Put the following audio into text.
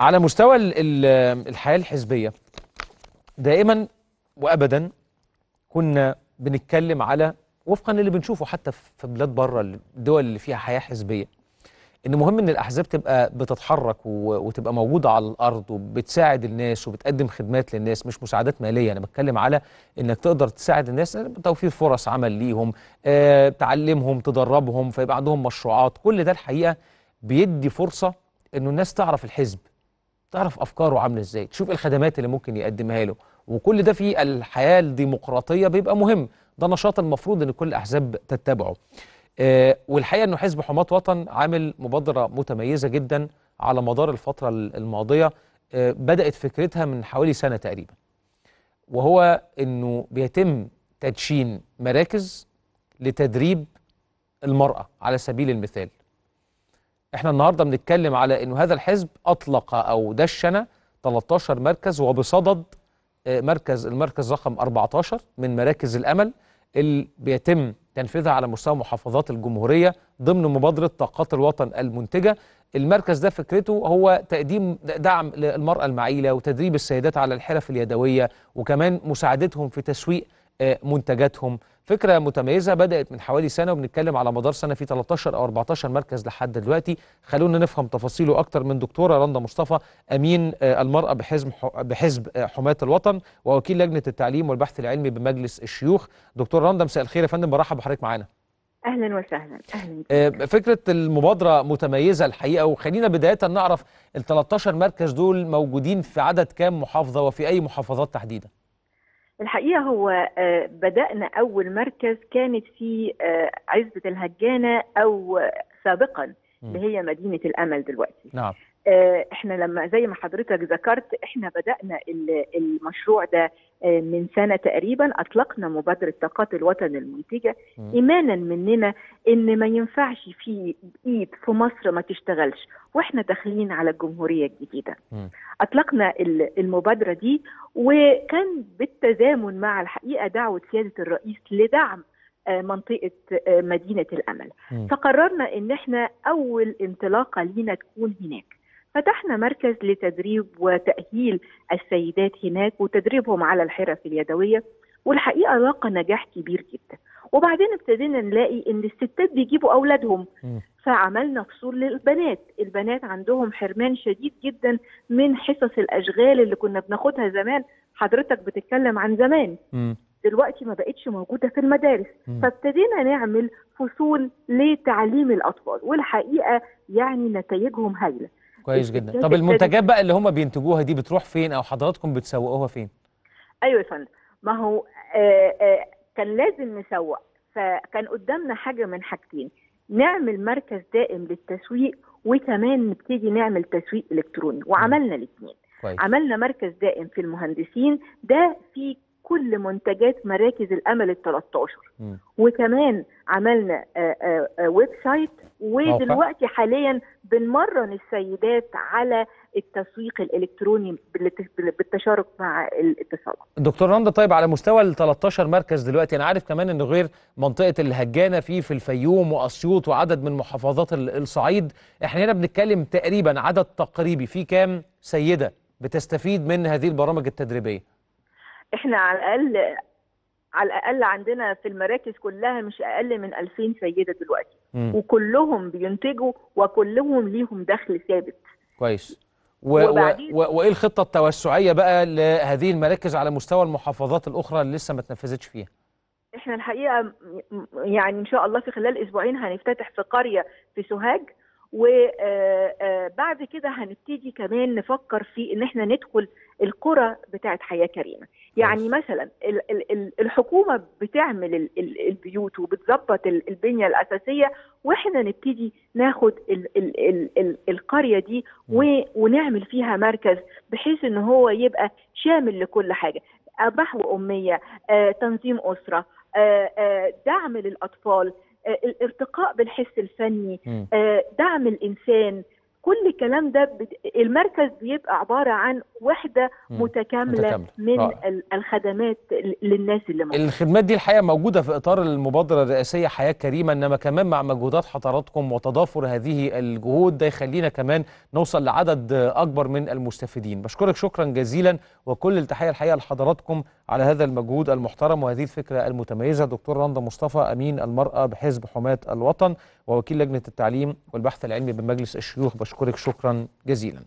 على مستوى ال- ال- الحياة الحزبية دائما وأبدا كنا بنتكلم على وفقا للي بنشوفه حتى في بلاد بره الدول اللي فيها حياة حزبية ان مهم إن الأحزاب تبقى بتتحرك وتبقى موجودة على الأرض وبتساعد الناس وبتقدم خدمات للناس مش مساعدات مالية. أنا بتكلم على إنك تقدر تساعد الناس بتوفير فرص عمل ليهم آه، تعلمهم تدربهم فيبقى عندهم مشروعات. كل ده الحقيقة بيدي فرصة إنه الناس تعرف الحزب تعرف أفكاره عاملة إزاي تشوف الخدمات اللي ممكن يقدمها له. وكل ده في الحياة الديمقراطية بيبقى مهم. ده نشاط المفروض إن كل الأحزاب تتبعه. آه، والحقيقة إنه حزب حماة وطن عامل مبادرة متميزة جدا على مدار الفترة الماضية. آه، بدأت فكرتها من حوالي سنة تقريبا. وهو إنه بيتم تدشين مراكز لتدريب المرأة على سبيل المثال. إحنا النهارده بنتكلم على إنه هذا الحزب أطلق أو دشن 13 مركز وبصدد آه، مركز المركز رقم 14 من مراكز الأمل اللي بيتم تنفيذها على مستوى محافظات الجمهورية ضمن مبادرة طاقات الوطن المنتجة. المركز ده فكرته هو تقديم دعم للمرأة المعيلة وتدريب السيدات على الحرف اليدوية وكمان مساعدتهم في تسويق منتجاتهم. فكرة متميزة بدأت من حوالي سنة وبنتكلم على مدار سنة في 13 أو 14 مركز لحد دلوقتي. خلونا نفهم تفاصيله أكتر من دكتورة رندا مصطفى أمين آه، المرأة بحزب بحزب آه، حماة الوطن ووكيل لجنة التعليم والبحث العلمي بمجلس الشيوخ. دكتور رندا مساء الخير. يا فندم برحب بحضرتك معانا. أهلا وسهلا. أهلا. آه، فكرة المبادرة متميزة الحقيقة وخلينا بداية نعرف ال 13 مركز دول موجودين في عدد كام محافظة وفي أي محافظات تحديدا؟ الحقيقة هو آه، بدأنا أول مركز كانت في آه، عزبة الهجانة أو آه، سابقا اللي هي مدينة الأمل دلوقتي. نعم. إحنا لما زي ما حضرتك ذكرت إحنا بدأنا ال- المشروع ده آه، من سنة تقريبا أطلقنا مبادرة طاقات الوطن المنتجة. ايمانا مننا إن ما ينفعش في إيد في مصر ما تشتغلش وإحنا داخلين على الجمهورية الجديدة. أطلقنا ال- المبادرة دي وكان بالتزامن مع الحقيقة دعوة سيادة الرئيس لدعم آه، منطقة آه، مدينة الأمل. فقررنا إن إحنا أول انطلاقة لينا تكون هناك فتحنا مركز لتدريب وتأهيل السيدات هناك وتدريبهم على الحرف اليدوية والحقيقة لاقى نجاح كبير جدا. وبعدين ابتدينا نلاقي إن الستات بيجيبوا أولادهم. فعملنا فصول للبنات. البنات عندهم حرمان شديد جدا من حصص الأشغال اللي كنا بناخدها زمان. حضرتك بتتكلم عن زمان. دلوقتي ما بقتش موجودة في المدارس. فابتدينا نعمل فصول لتعليم الأطفال. والحقيقة يعني نتائجهم هايلة. كويس جدا. طب المنتجات بقى اللي هم بينتجوها دي بتروح فين؟ أو حضراتكم بتسوقوها فين؟ أيوه يا فندم. ما هو آه آه كان لازم نسوق. فكان قدامنا حاجة من حاجتين. نعمل مركز دائم للتسويق وكمان نبتدي نعمل تسويق إلكتروني. وعملنا الاثنين عملنا مركز دائم في المهندسين. ده في كل منتجات مراكز الأمل ال 13 مم. وكمان عملنا آه، آه، آه، website ودلوقتي حاليا بنمرن السيدات على التسويق الإلكتروني بالت- بالتشارك مع الاتصالات دكتور رندا طيب على مستوى ال 13 مركز دلوقتي أنا عارف كمان إنه غير منطقة الهجانة في في الفيوم وأسيوط وعدد من محافظات ال- الصعيد إحنا هنا بنتكلم تقريبا عدد تقريبي. في كام سيدة بتستفيد من هذه البرامج التدريبية؟ إحنا على الأقل على الأقل عندنا في المراكز كلها مش أقل من 2000 سيدة دلوقتي. مم. وكلهم بينتجوا وكلهم ليهم دخل ثابت. كويس. و و وإيه الخطة التوسعية بقى لهذه المراكز على مستوى المحافظات الأخرى اللي لسه ما اتنفذتش فيها؟ إحنا الحقيقة يعني إن شاء الله في خلال أسبوعين هنفتتح في قرية في سوهاج وبعد كده هنبتدي كمان نفكر في إن إحنا ندخل القرى بتاعت حياة كريمة يعني. مثلا ال- ال- ال- الحكومة بتعمل ال- ال- البيوت وبتظبط ال- البنية الأساسية وإحنا نبتدي ناخد ال ال ال ال القرية دي ونعمل فيها مركز بحيث إن هو يبقى شامل لكل حاجة اباح واميه آه، تنظيم أسرة آه، آه، دعم للأطفال آه، الارتقاء بالحس الفني. آه، دعم الإنسان كل الكلام ده بت... المركز بيبقى عبارة عن وحدة. متكاملة, متكاملة. من. ال- الخدمات للناس اللي موجودة الخدمات دي الحقيقة موجودة في إطار المبادرة الرئاسية حياة كريمة إنما كمان مع مجهودات حضراتكم وتضافر هذه الجهود ده يخلينا كمان نوصل لعدد أكبر من المستفيدين بشكرك شكرا جزيلا وكل التحية الحقيقة لحضراتكم على هذا المجهود المحترم وهذه الفكرة المتميزة دكتور رندا مصطفى أمين المرأة بحزب حماة الوطن ووكيل لجنة التعليم والبحث العلمي بمجلس الشيوخ بشكرك شكرا جزيلا.